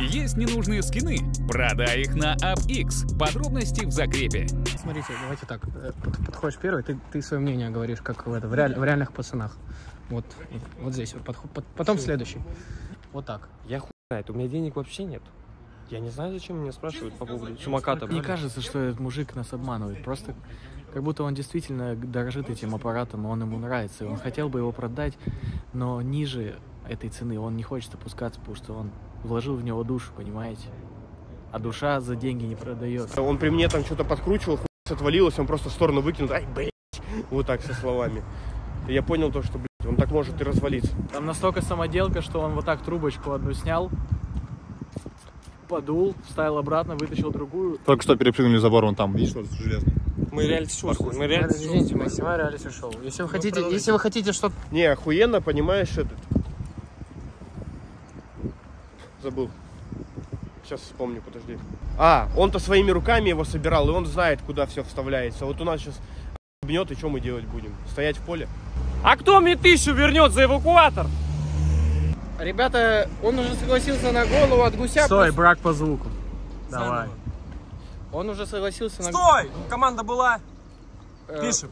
Есть ненужные скины? Продай их на UpX. Подробности в закрепе. Смотрите, давайте так. э, под- Подходишь первый, ты, ты свое мнение говоришь, как в, это, в, реаль- в реальных пацанах. Вот, вот, вот здесь. Вот, подход- под- потом следующий. Вот так. Я хуй знает, у меня денег вообще нет. Я не знаю, зачем меня спрашивают по поводу самоката. Не кажется, что этот мужик нас обманывает. Просто как будто он действительно дорожит этим аппаратом, он ему нравится. И он хотел бы его продать, но ниже этой цены он не хочет опускаться, потому что он вложил в него душу, понимаете? А душа за деньги не продается. Он при мне там что-то подкручивал, хуй отвалилось, он просто в сторону выкинул, ай, блядь, вот так со словами. И я понял то, что, блядь, он так может и развалиться. Там настолько самоделка, что он вот так трубочку одну снял, подул, вставил обратно, вытащил другую. Только что перепрыгнули забор, вон там, видишь, вот железный. Мы реалити-шоу, мы реалити Извините, мы снимаем реалити шоу. Если вы хотите, если вы хотите что-то... Не, охуенно, понимаешь, этот... Забыл. Сейчас вспомню, подожди. А, он-то своими руками его собирал, и он знает, куда все вставляется. Вот у нас сейчас бьет, и что мы делать будем? Стоять в поле? А кто мне тысячу вернет за эвакуатор? Ребята, он уже согласился на голову от гуся. Стой, брак по звуку. Давай. Он уже согласился на... Стой! Команда была. Э, Пишем.